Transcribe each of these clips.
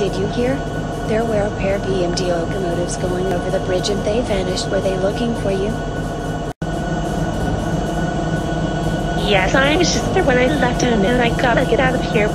Did you hear? There were a pair of EMD locomotives going over the bridge and they vanished. Were they looking for you? Yes, I was just there when I left and then I gotta get out of here.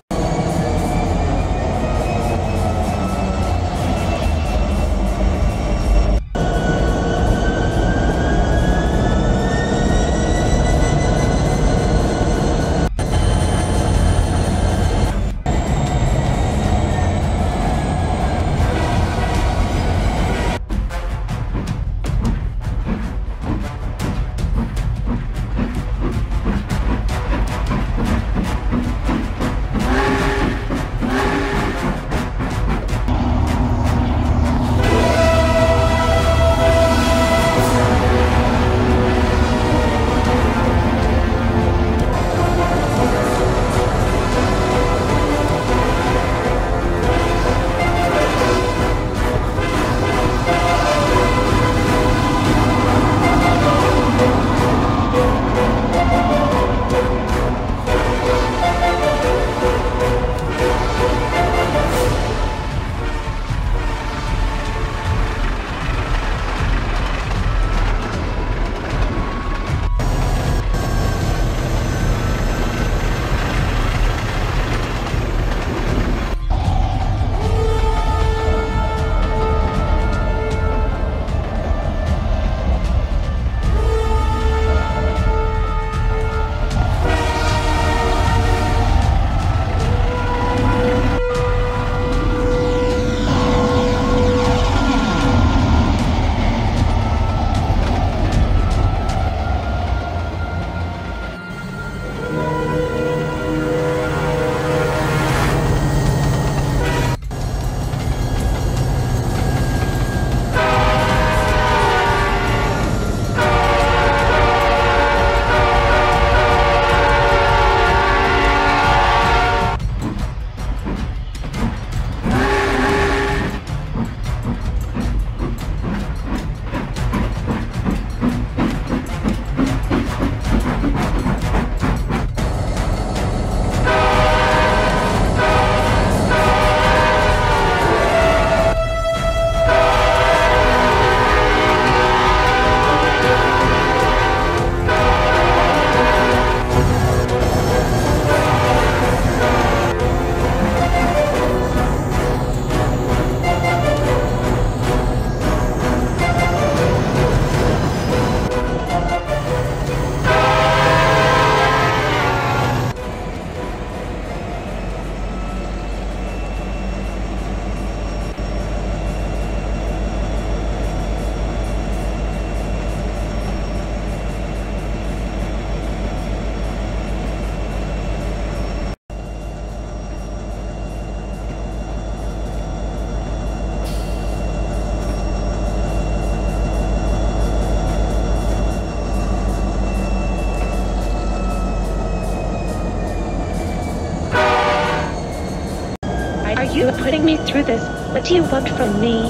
You are putting me through this? What do you want from me?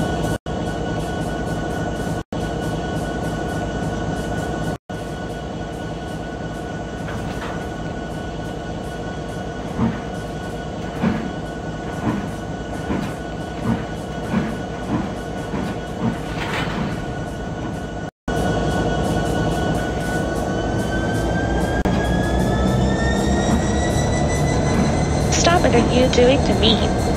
Stop what are you doing to me?